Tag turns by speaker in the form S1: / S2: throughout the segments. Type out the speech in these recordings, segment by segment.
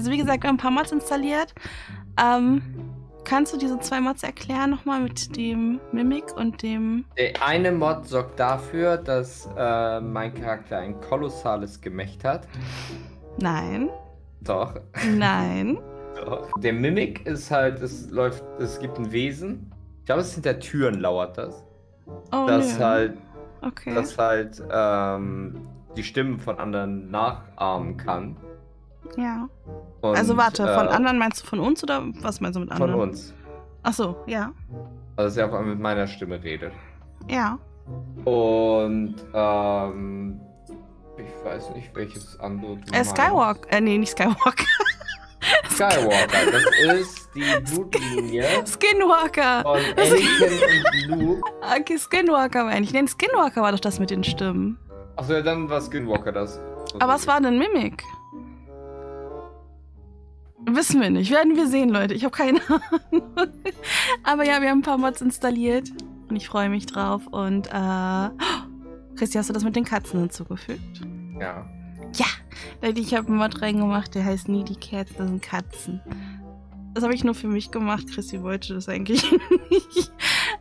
S1: Also wie gesagt, wir haben ein paar Mods installiert. Ähm, kannst du diese zwei Mods erklären nochmal mit dem Mimic und dem...
S2: Der eine Mod sorgt dafür, dass äh, mein Charakter ein kolossales Gemächt hat.
S1: Nein.
S2: Doch.
S1: Nein.
S2: Doch. Der Mimic ist halt, es läuft, es gibt ein Wesen. Ich glaube, es ist hinter Türen lauert das.
S1: Oh,
S2: das
S1: nö.
S2: halt,
S1: Okay.
S2: das halt ähm, die Stimmen von anderen nachahmen kann.
S1: ja.
S2: Und,
S1: also warte, von
S2: äh,
S1: anderen meinst du von uns oder was meinst du mit
S2: Von
S1: anderen?
S2: uns.
S1: Ach so, ja.
S2: Also er auf einmal mit meiner Stimme redet.
S1: Ja.
S2: Und ähm, ich weiß nicht, welches andere. du
S1: Äh,
S2: meinst.
S1: Skywalk. Äh, nee, nicht Skywalk.
S2: Skywalker. Das ist die Blutlinie
S1: Skinwalker.
S2: von Anakin und Luke.
S1: Okay, Skinwalker meine ich. Nein, Skinwalker war doch das mit den Stimmen.
S2: Achso, ja, dann war Skinwalker das.
S1: Aber was war denn Mimik? Wissen wir nicht. Werden wir sehen, Leute. Ich habe keine Ahnung. Aber ja, wir haben ein paar Mods installiert. Und ich freue mich drauf. Und, äh. Christi, hast du das mit den Katzen hinzugefügt?
S2: Ja.
S1: Ja! Leute, ich habe einen Mod reingemacht, der heißt Needy Cats. Das sind Katzen. Das habe ich nur für mich gemacht. Christi wollte das eigentlich nicht.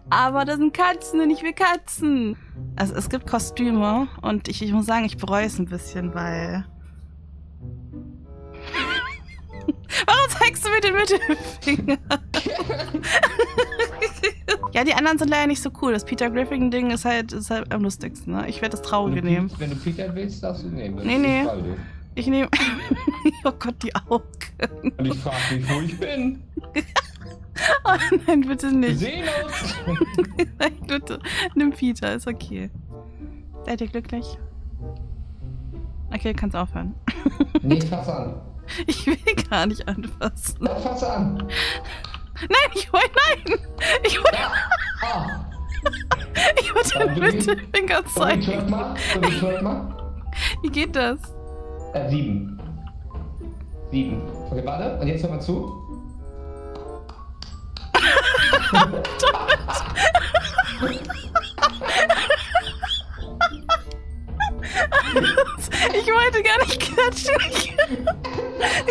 S1: Aber das sind Katzen und ich will Katzen. Also es gibt Kostüme und ich, ich muss sagen, ich bereue es ein bisschen, weil. Warum zeigst du mir den Mittelfinger? ja, die anderen sind leider nicht so cool. Das Peter Griffin-Ding ist halt, ist halt am lustigsten. Ne? Ich werde das Traurige nehmen.
S3: Wenn du Peter willst, darfst du nehmen. Das
S1: Nee, nee. Ich nehme. oh Gott, die Augen.
S3: Und ich frage mich, wo ich bin.
S1: Oh nein, bitte
S3: Wir
S1: nicht.
S3: sehen uns.
S1: Nein, bitte. Nimm Peter, ist okay. Seid ihr glücklich? Okay, kannst aufhören.
S3: Nee, fass an.
S1: Ich will gar nicht anfassen.
S3: Ja, fass an.
S1: Nein, ich wollte, nein! Ich wollte,
S3: Ah,
S1: ich wollte den Mittelfinger zeigen.
S3: twerk mal. Twerk mal.
S1: Wie geht das?
S3: Äh, sieben. Sieben. Okay, warte. Und jetzt hör mal zu.
S1: Ich wollte gar nicht klatschen.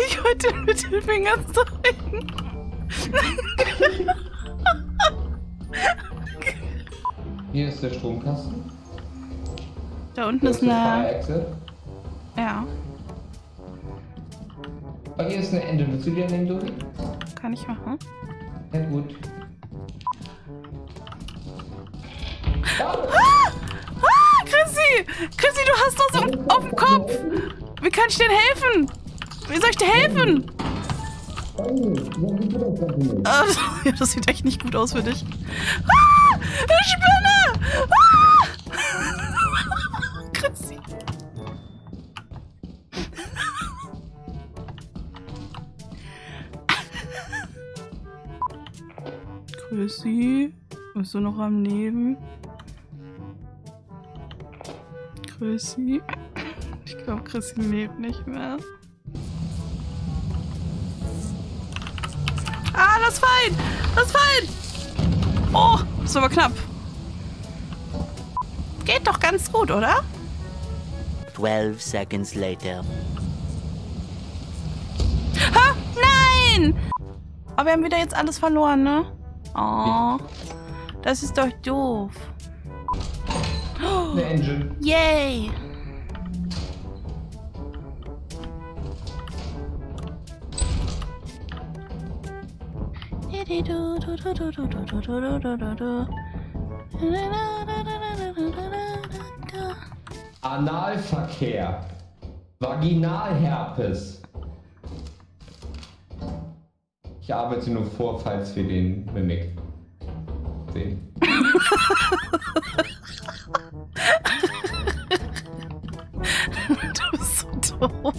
S1: Ich, wollte den Mittelfinger zeigen.
S3: Hier ist der Stromkasten.
S1: Da unten ist
S3: die
S1: eine.
S3: Feuerechse.
S1: Ja,
S3: Und hier ist eine Ende. Willst du die nehmen, Dori?
S1: kann ich machen.
S3: Ja, gut.
S1: Ah, Chrissy! Chrissy, du hast was auf, auf dem Kopf! Wie kann ich dir helfen? Wie soll ich dir helfen? Ja, das sieht echt nicht gut aus für dich. Ah, eine Spinne! Ah! Chrissy. Chrissy, bist du noch am Leben? Chrissy? Ich glaube, Chrissy lebt nicht mehr. Das Feind! Das Feind! Oh, das war aber knapp. Geht doch ganz gut, oder?
S4: 12 seconds later.
S1: Ha! Nein! Aber wir haben wieder jetzt alles verloren, ne? Oh. Das ist doch doof.
S3: Eine Engine.
S1: Yay!
S3: Analverkehr. Vaginalherpes. Ich arbeite nur vor, falls wir den Mimik sehen.
S1: Du bist so doof.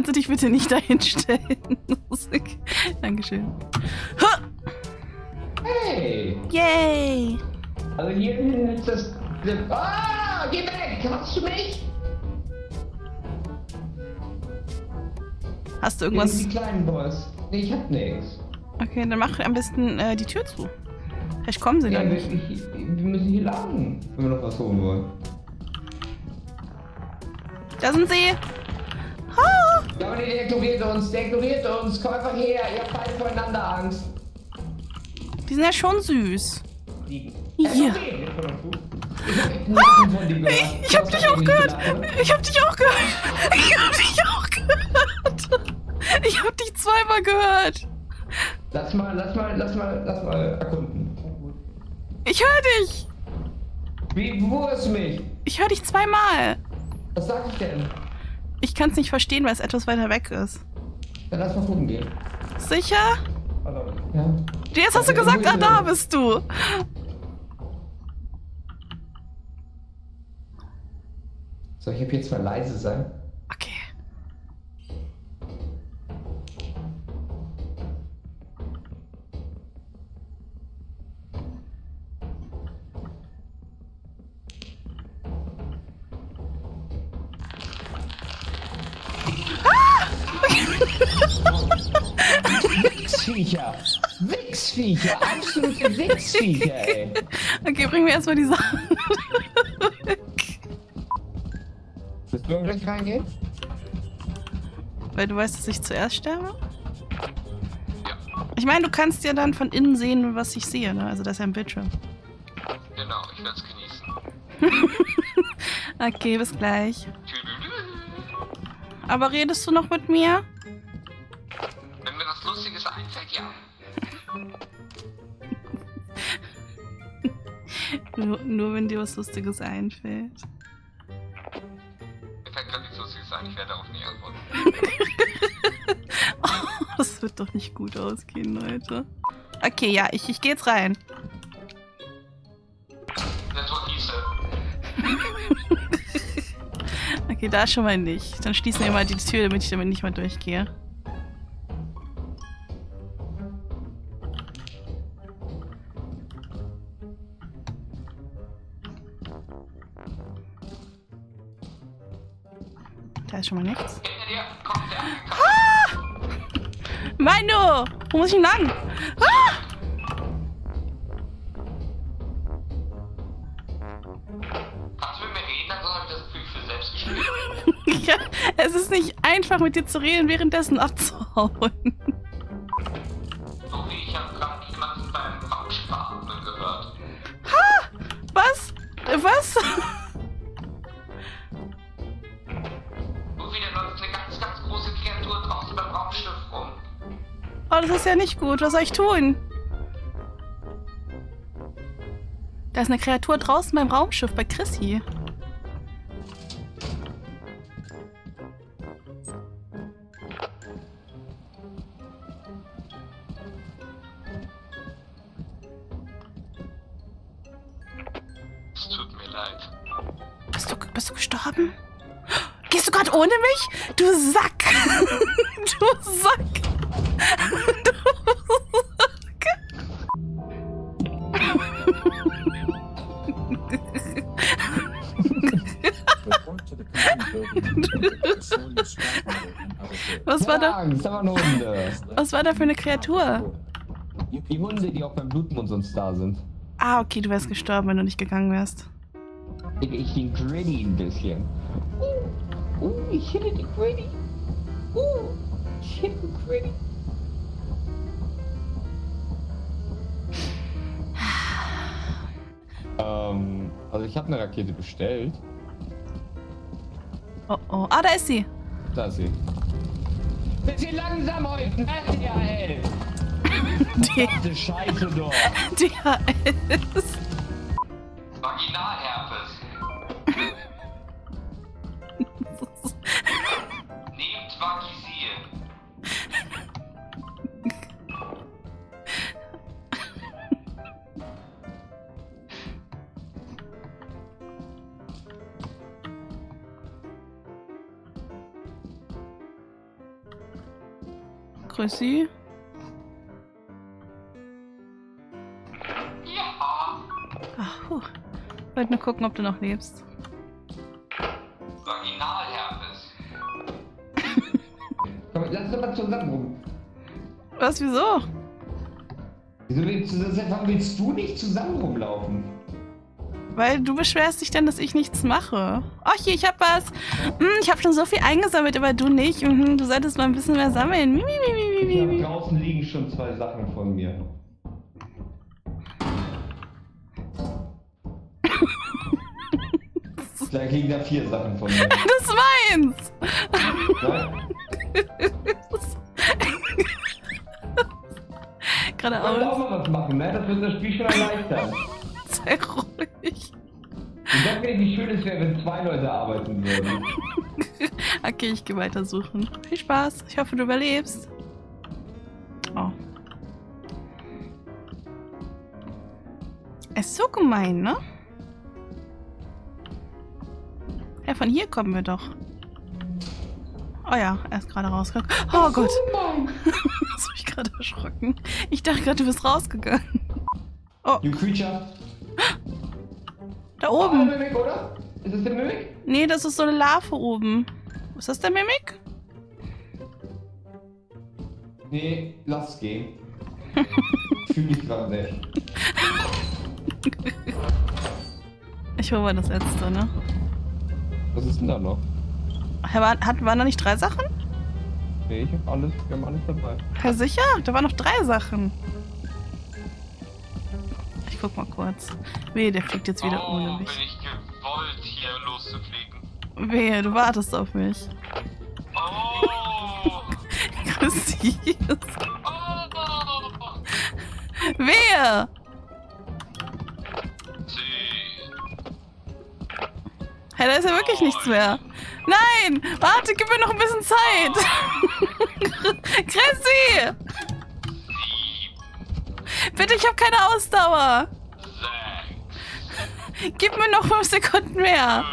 S1: Kannst du dich bitte nicht dahin stellen? Musik. Dankeschön.
S3: Hey!
S1: Yay!
S3: Also hier ist das. Ah! Geh weg! Hast du mich?
S1: Hast du irgendwas?
S3: die kleinen Boys. Nee, ich hab nix.
S1: Okay, dann mach am besten äh, die Tür zu. Vielleicht kommen sie
S3: Ja,
S1: dann
S3: wir,
S1: nicht.
S3: ich, wir müssen hier lang, wenn wir noch was holen wollen.
S1: Da sind sie! Ha!
S3: Ja, aber der ignoriert uns, der ignoriert uns. Komm einfach her, ihr habt beide voneinander Angst.
S1: Die sind ja schon süß.
S3: Liegen.
S1: Ja.
S3: Ich dir gehört.
S1: Ich hab dich auch gehört. Ich hab dich auch gehört. Ich hab dich auch gehört. Ich hab dich zweimal gehört.
S3: Lass mal, lass mal, lass mal, lass mal erkunden.
S1: Ich höre dich.
S3: Wie, wo du mich?
S1: Ich höre dich zweimal.
S3: Was sag ich denn?
S1: Ich kann es nicht verstehen, weil es etwas weiter weg ist.
S3: Dann lass mal gucken gehen.
S1: Sicher?
S3: Ja.
S1: Jetzt hast du gesagt, ah, da bist du.
S3: Soll ich ab jetzt mal leise sein? Wichsviecher! Wichsviecher! Absolute Wichsviecher, ey!
S1: Okay, bring mir erstmal die Sachen.
S3: Willst du gleich reingehen?
S1: Weil du weißt, dass ich zuerst sterbe? Ich meine, du kannst ja dann von innen sehen, was ich sehe, ne? Also das ist ja ein Bildschirm.
S5: Genau, ich werde es genießen.
S1: Okay, bis gleich. Aber redest du noch mit mir? Nur, nur wenn dir was Lustiges einfällt.
S5: Mir fällt gerade nichts Lustiges ein, ich werde darauf nie antworten.
S1: Oh, das wird doch nicht gut ausgehen, Leute. Okay, ja, ich, ich geh jetzt rein. Okay, da schon mal nicht. Dann schließen wir mal die Tür, damit ich damit nicht mal durchgehe. Ist schon mal nichts.
S5: Hinter dir kommt der angekauft.
S1: Mino! Wo muss ich denn lang? Ah!
S5: Kannst du mit mir reden, dann habe ich das Gefühl für selbst gespielt.
S1: Ja, es ist nicht einfach mit dir zu reden, währenddessen abzuhauen. Das ist ja nicht gut. Was soll ich tun? Da ist eine Kreatur draußen beim Raumschiff bei Chrissy.
S6: Goods.
S1: Was war da?
S3: Angst, da waren Hunde.
S1: Was war da für eine Kreatur?
S3: Die Hunde, die auch beim Blutmond sonst da sind.
S1: Ah, okay, du wärst gestorben, wenn du nicht gegangen wärst.
S3: Ich, ich den Gritty ein bisschen. Uh, uh, ich hitte den Gritty. Uh, ich hitte den Gritty. Ähm, also ich habe eine Rakete bestellt.
S1: Oh oh. Ah, da ist sie.
S3: Da ist sie. Bisschen langsam heute, ne, DHL?
S1: Die,
S3: Scheiße doch.
S1: DHS. Chrissy.
S5: Ja.
S1: Ach, puh. Wollte nur gucken, ob du noch lebst.
S5: Vaginalherpes.
S3: Komm, lass doch mal zusammen rum.
S1: Was, wieso?
S3: Wieso willst du, willst du nicht zusammen rumlaufen?
S1: Weil du beschwerst dich dann, dass ich nichts mache. Ach, hier, ich hab was. Hm, ich habe schon so viel eingesammelt, aber du nicht. Mhm, du solltest mal ein bisschen mehr sammeln. Mi, mi, mi, mi, mi,
S3: Ich hab, draußen liegen schon zwei Sachen von mir. Vielleicht liegen da vier Sachen von mir.
S1: Das ist meins.
S3: Nein? Wollen wir
S1: Geradeaus.
S3: auch mal was machen, ne? Das wird das Spiel schon erleichtern.
S1: Sei ruhig.
S3: Sag mir, wie schön es wäre, wenn zwei Leute arbeiten würden.
S1: Okay, ich gehe weiter suchen. Viel Spaß. Ich hoffe, du überlebst. Oh. Er ist so gemein, ne? Ja, von hier kommen wir doch. Oh ja, er ist gerade rausgegangen. Oh Gott. das hab ich gerade erschrocken. Ich dachte gerade, du bist rausgegangen.
S3: You Creature.
S1: Da oben.
S3: Mimik, oder? Ist das der Mimik?
S1: Nee, das ist so eine Larve oben. Ist das der Mimik?
S3: Nee, lass es gehen. Fühl ich gerade nicht.
S1: Ich hole mal das letzte, ne?
S3: Was ist denn da noch?
S1: War, hat, waren da nicht drei Sachen?
S3: Nee, ich hab alles, wir haben alles dabei.
S1: Ja, sicher? Da waren noch drei Sachen. Ich guck mal kurz. Wehe, der fliegt jetzt wieder
S5: oh,
S1: ohne
S5: bin
S1: mich.
S5: ich gewollt, hier loszufliegen.
S1: Wehe, du wartest auf mich.
S5: Oh!
S1: Chrissy.
S5: Oh!
S1: Wehe! Hey, da ist ja wirklich nichts mehr. Nein! Warte, gib mir noch ein bisschen Zeit! Chrissy! Bitte, ich habe keine Ausdauer!
S5: Sechs.
S1: Gib mir noch fünf Sekunden mehr!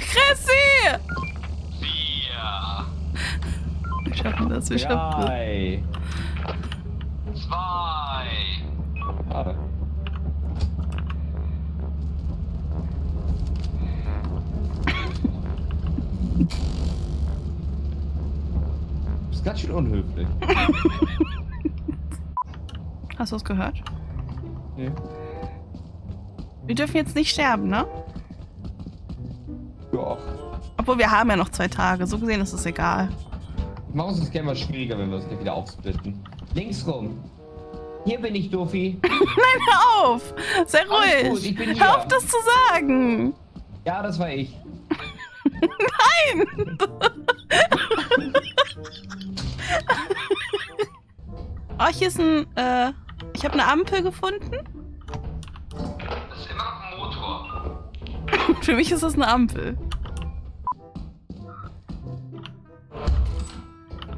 S1: Chrissy!
S5: Vier.
S1: Wir schaffen das, wir schaffen das.
S3: Drei.
S5: Zwei.
S3: Schade. Das ist ganz schön unhöflich.
S1: Hast du es gehört?
S3: Nee.
S1: Wir dürfen jetzt nicht sterben, ne?
S3: Ja.
S1: Obwohl wir haben ja noch zwei Tage. So gesehen ist es egal.
S3: Machen uns das gerne mal schwieriger, wenn wir uns gleich wieder aufsplitten. Links rum. Hier bin ich, Dofi.
S1: Hör auf! Sei
S3: Alles gut,
S1: ruhig!
S3: ich bin hier.
S1: Hör auf, das zu sagen!
S3: Ja, das war ich.
S1: Oh, hier ist ein. Äh, ich habe eine Ampel gefunden.
S5: Das ist immer noch ein Motor.
S1: Für mich ist das eine Ampel.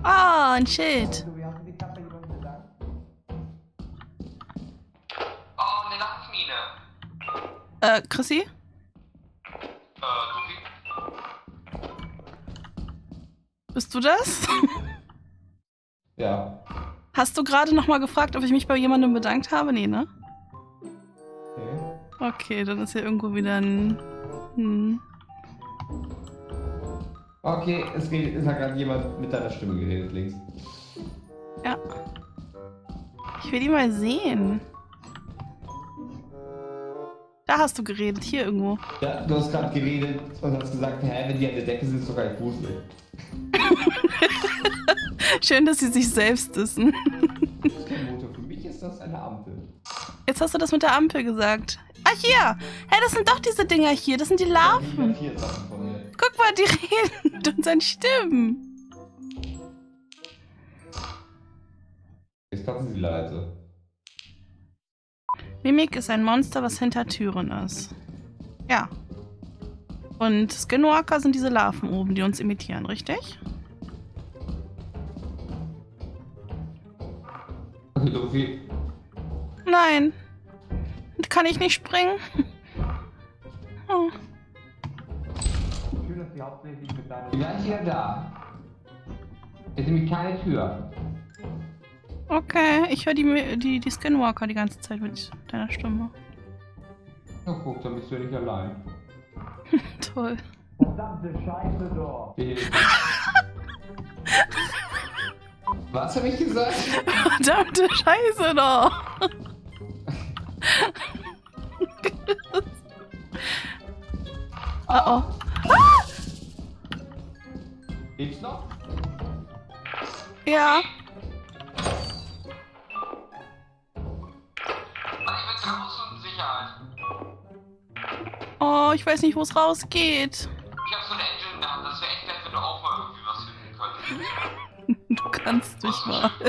S1: Ah, ein Schild.
S5: Oh, eine Napfmine.
S1: Äh, Chrissy?
S5: Äh?
S1: Bist du das?
S3: Ja.
S1: Hast du gerade nochmal gefragt, ob ich mich bei jemandem bedankt habe? Nee, ne?
S3: Okay.
S1: Okay, dann ist hier irgendwo wieder ein. Hm.
S3: Okay, es, geht, es hat gerade jemand mit deiner Stimme geredet, links.
S1: Ja. Ich will die mal sehen. Da hast du geredet, hier irgendwo.
S3: Ja, du hast gerade geredet und hast gesagt, hä, wenn die an der Decke sind, ist doch nicht gruselig.
S1: Schön, dass sie sich selbst wissen.
S3: Das ist kein Motor. Für mich ist das eine Ampel.
S1: Jetzt hast du das mit der Ampel gesagt. Ah, hier! Hä, das sind doch diese Dinger hier. Das sind die Larven. Guck mal, die reden mit unseren Stimmen.
S3: Jetzt platzen sie leise.
S1: Mimik ist ein Monster, was hinter Türen ist. Ja. Und Skinwalker sind diese Larven oben, die uns imitieren, richtig?
S3: Sophie.
S1: Nein. Kann ich nicht springen? Oh.
S3: Schön, dass sie hauptsächlich mit deiner... Gleich wieder da. Ist nämlich keine Tür.
S1: Okay, ich höre die, die, die Skinwalker die ganze Zeit mit deiner Stimme.
S3: Na guck, dann bist du ja nicht allein.
S1: Toll.
S3: Verdammte Scheiße doch. Was habe ich gesagt?
S1: Verdammte Scheiße doch. Oh oh.
S3: Lebst noch?
S1: Ja.
S7: Draußen in Sicherheit.
S1: Oh, ich weiß nicht, wo es rausgeht.
S7: Ich hab so eine Engine da. Das wäre echt nett, wenn du auch mal irgendwie was finden könntest.
S1: Du kannst dich mal.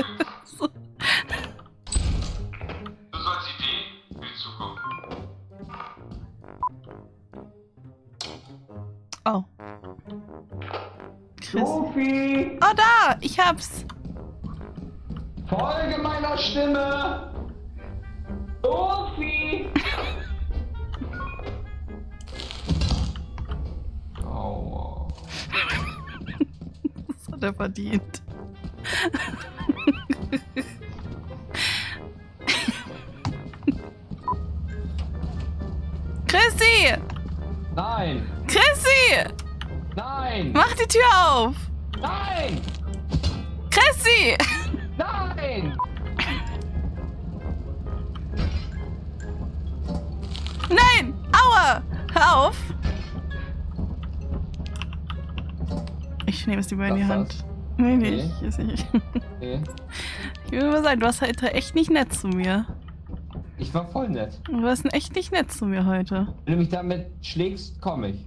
S7: Du sollst Ideen für die Zukunft.
S1: Oh. Chris.
S3: Sophie!
S1: Oh, da! Ich hab's.
S3: Folge meiner Stimme!
S1: Hat er verdient. Chrissy!
S3: Nein!
S1: Chrissy!
S3: Nein!
S1: Mach die Tür auf!
S3: Nein!
S1: Chrissy!
S3: Nein!
S1: Nein! Aua! Hör auf! Ich nehme es lieber in die Hand. Nee, nee,
S3: Nee.
S1: ich, ist nicht.
S3: Nee.
S1: Ich will nur sagen, du warst heute echt nicht nett zu mir.
S3: Ich war voll nett.
S1: Du warst echt nicht nett zu mir heute.
S3: Wenn du mich damit schlägst, komme ich.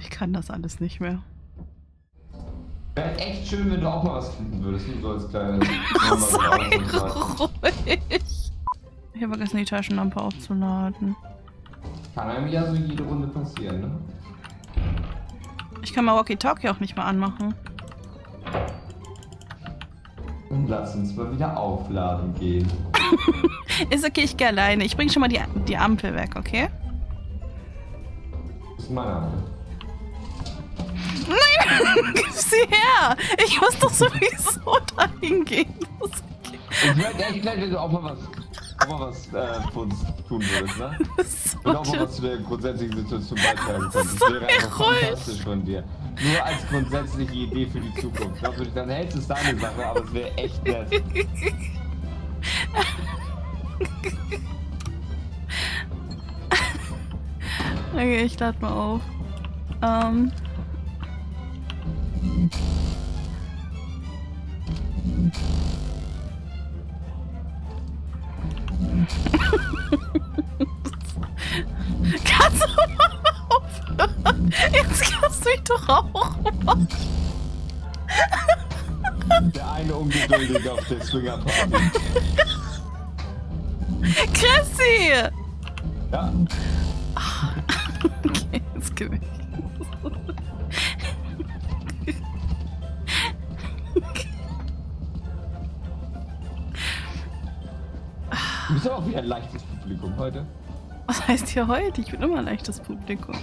S1: Ich kann das alles nicht mehr.
S3: Wäre echt schön, wenn du auch mal was finden würdest. So als kleine.
S1: Sei ruhig. Ich habe vergessen, die Taschenlampe aufzuladen.
S3: Kann einem ja so jede Runde passieren, ne?
S1: Ich kann mal Walkie-Talkie auch nicht mal anmachen.
S3: Dann lass uns mal wieder aufladen gehen.
S1: Ist okay, ich gehe alleine. Ich bringe schon mal die, die Ampel weg, okay?
S3: Das ist meine Hand.
S1: Nein! Gib sie her! Ich muss doch sowieso dahin gehen.
S3: Ich wäre echt gleich, du auch mal was, auch mal was äh, für uns tun würdest, ne?
S1: Das
S3: Und auch mal
S1: ist
S3: was zu der grundsätzlichen Situation beitragen
S1: Das
S3: könntest.
S1: ist
S3: Das wäre einfach
S1: ruhig.
S3: fantastisch von dir. Nur als grundsätzliche Idee für die Zukunft. Ich glaube, dann hältst du es deine Sache, aber es wäre echt nett.
S1: Okay, ich lade mal auf. Ähm. Kannst du mal aufhören? Jetzt kannst du mich doch auch machen.
S3: Der eine Ungeduldige auf der Swingerparty.
S1: Chrissy!
S3: Ja,
S1: Okay, jetzt geh weg.
S3: du bist aber auch wieder ein leichtes Publikum heute.
S1: Was heißt hier heute? Ich bin immer ein leichtes Publikum.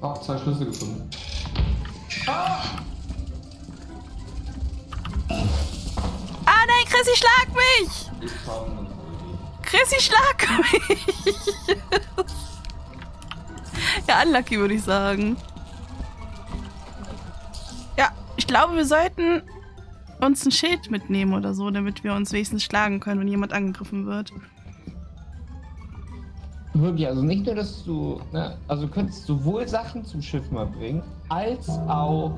S3: Oh, zwei Schlüssel gefunden.
S1: Ah nein, Chrissy, schlag mich! Chrissy, schlag mich! ja, unlucky würde ich sagen. Ja, ich glaube, wir sollten uns ein Schild mitnehmen oder so, damit wir uns wenigstens schlagen können, wenn jemand angegriffen wird.
S3: Wirklich, also nicht nur, dass du, ne, also du könntest sowohl Sachen zum Schiff mal bringen, als auch.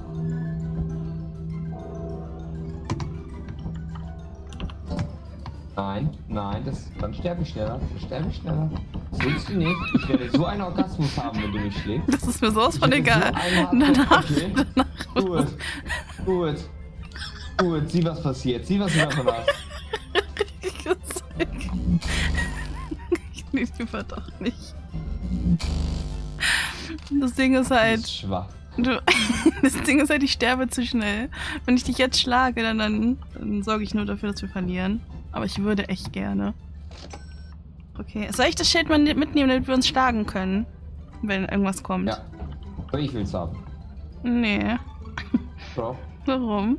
S3: Nein, nein, das, dann sterbe ich schneller, dann sterbe ich schneller. Das willst du nicht. Ich werde so einen Orgasmus haben, wenn du mich schlägst.
S1: Das ist mir sowas von egal.
S3: so
S1: danach,
S3: okay.
S1: danach.
S3: Gut, gut, gut, sieh was passiert, sieh was du davon hast.
S1: Ich nehme den Verdacht nicht. Das Ding ist halt,
S3: bist schwach.
S1: du, das Ding ist halt, ich sterbe zu schnell. Wenn ich dich jetzt schlage, dann, dann, dann sorge ich nur dafür, dass wir verlieren. Aber ich würde echt gerne. Okay, soll ich das Schild mal mitnehmen, damit wir uns schlagen können? Wenn irgendwas kommt.
S3: Ja. Aber ich will's haben.
S1: Nee.
S3: Bro,
S1: Warum?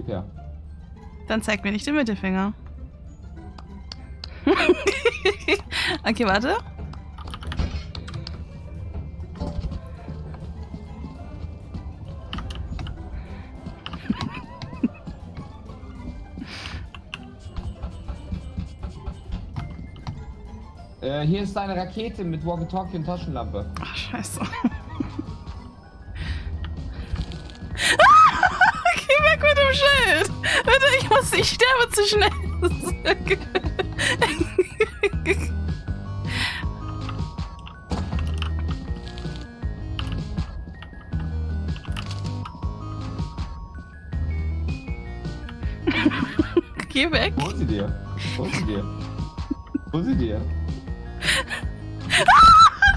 S3: Gib her.
S1: Dann zeig mir nicht den Mittelfinger. okay, warte.
S3: Äh, hier ist deine Rakete mit Walkie-Talkie und Taschenlampe.
S1: Ach, scheiße. Bitte, ich sterbe zu schnell. Geh weg.
S3: Hol sie dir. Hol sie dir. Hol sie dir.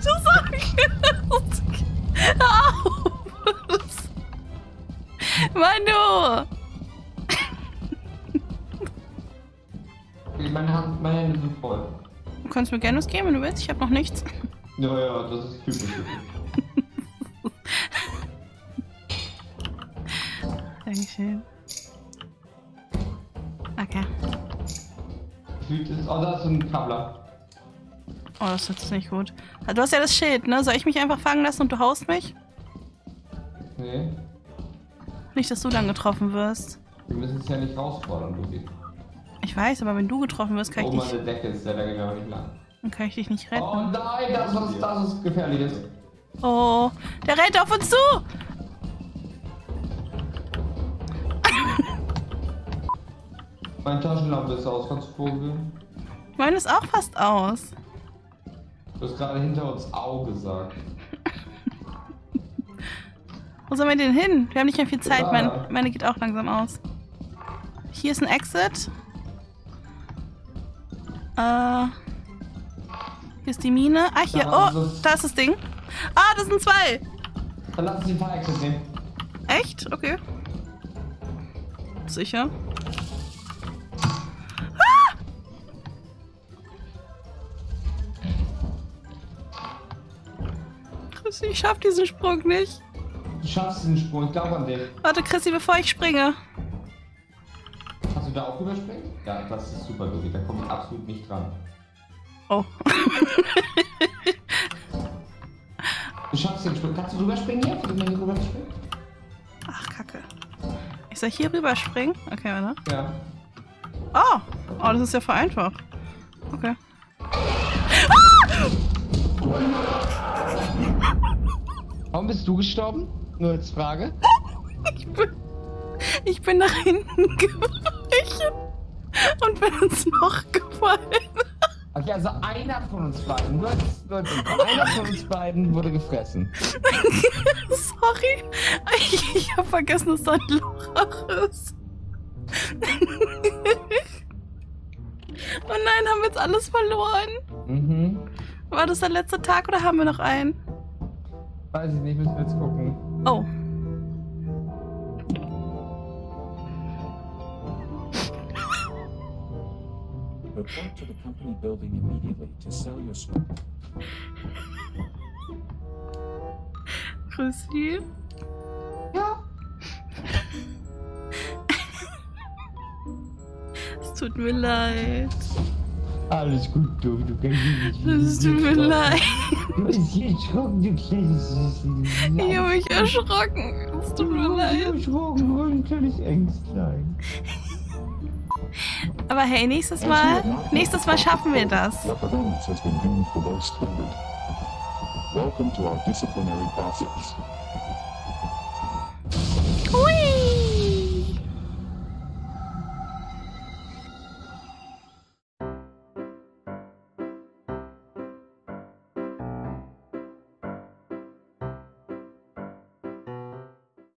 S1: Du sagst. Auf! Manu! Kannst mir gerne was geben, wenn du willst. Ich habe noch nichts.
S3: Ja, ja, das ist typisch.
S1: Dankeschön. Okay.
S3: Oh, da ist ein Kabler.
S1: Oh, das ist jetzt nicht gut. Du hast ja das Schild, ne? Soll ich mich einfach fangen lassen und du haust mich?
S3: Nee.
S1: Nicht, dass du dann getroffen wirst.
S3: Wir müssen es ja nicht rausfordern, Luki.
S1: Ich weiß, aber wenn du getroffen wirst, kann ich
S3: Oben an
S1: dich,
S3: der Decke ist der, geht aber nicht lang.
S1: dann kann ich dich nicht retten.
S3: Oh nein, das ist, das ist gefährliches.
S1: Oh, der rennt auf uns zu!
S3: Meine Taschenlampe ist aus, kannst du vorgehen?
S1: Meine ist auch fast aus.
S3: Du hast gerade hinter uns Au gesagt.
S1: Wo sollen wir denn hin? Wir haben nicht mehr viel Zeit.
S3: Da.
S1: Mein, meine geht auch langsam aus. Hier ist ein Exit. Äh. Hier ist die Mine. Ah, hier. Oh, da ist das Ding. Ah, das sind zwei.
S3: Dann lass uns den Fahrexit nehmen.
S1: Echt? Okay. Sicher. Ah! Chrissy, ich schaff diesen Sprung nicht.
S3: Du schaffst den Sprung, ich glaube an dich.
S1: Warte, Chrissy, bevor ich springe.
S3: Kannst du da auch rüberspringen? Ja, das ist super, Luki. Da komme ich absolut nicht dran.
S1: Oh.
S3: Du schaffst den Sprung. Kannst du rüberspringen hier? Versuch mal hier rüberzuspringen?
S1: Ach, Kacke. Ich soll hier rüber springen? Okay, warte.
S3: Ja.
S1: Oh! Oh, das ist ja voll einfach. Okay.
S3: Warum bist du gestorben? Nur als Frage.
S1: Ich bin, ich bin nach hinten gewichen und bin ins Loch gefallen.
S3: Okay, also einer von uns beiden, nur nur einer von uns beiden wurde gefressen.
S1: Sorry. Ich, ich habe vergessen, dass da ein Loch ist. Oh nein, haben wir jetzt alles verloren?
S3: Mhm.
S1: War das der letzte Tag oder haben wir noch einen?
S3: Weiß ich nicht, müssen wir jetzt gucken.
S1: Oh.
S6: Report to the company building immediately to sell your smoke.
S1: Chrissy?
S3: Ja.
S1: Es tut mir leid.
S8: Alles gut, du, du kannst
S1: Es tut mir leid.
S8: Du bist hier erschrocken, du kleines.
S1: Ich habe mich erschrocken. Es tut mir leid.
S8: erschrocken, du ein kleines Ängstlein.
S1: Aber hey, nächstes Mal, nächstes Mal schaffen wir das.
S6: Welcome to our disciplinary process.